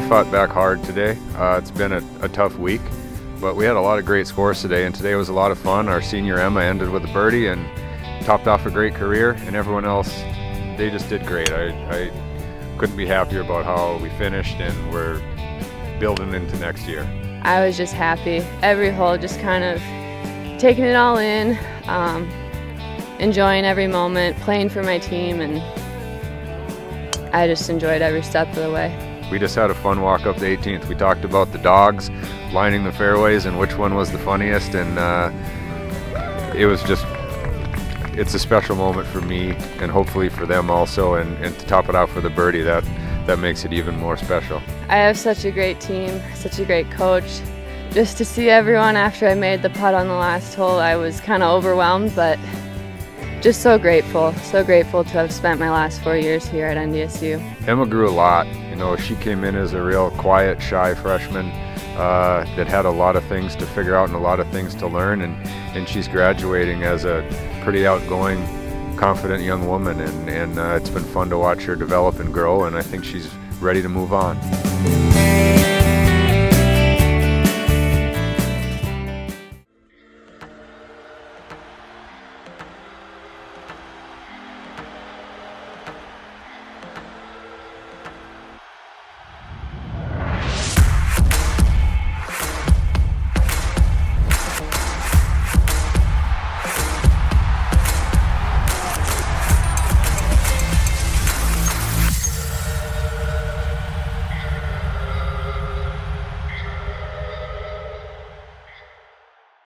fought back hard today. Uh, it's been a, a, tough week, but we had a lot of great scores today, and today was a lot of fun. Our senior Emma ended with a birdie and topped off a great career, and everyone else, they just did great. I, I couldn't be happier about how we finished, and we're building into next year. I was just happy. Every hole, just kind of taking it all in, um, enjoying every moment, playing for my team, and I just enjoyed every step of the way. We just had a fun walk up the 18th. We talked about the dogs lining the fairways and which one was the funniest, and uh, it was just it's a special moment for me and hopefully for them also and, and to top it out for the birdie that that makes it even more special. I have such a great team, such a great coach. Just to see everyone after I made the putt on the last hole, I was kind of overwhelmed, but just so grateful, so grateful to have spent my last four years here at NDSU. Emma grew a lot. You know, she came in as a real quiet, shy freshman uh, that had a lot of things to figure out and a lot of things to learn, and, and she's graduating as a pretty outgoing, confident young woman, and, and uh, it's been fun to watch her develop and grow, and I think she's ready to move on.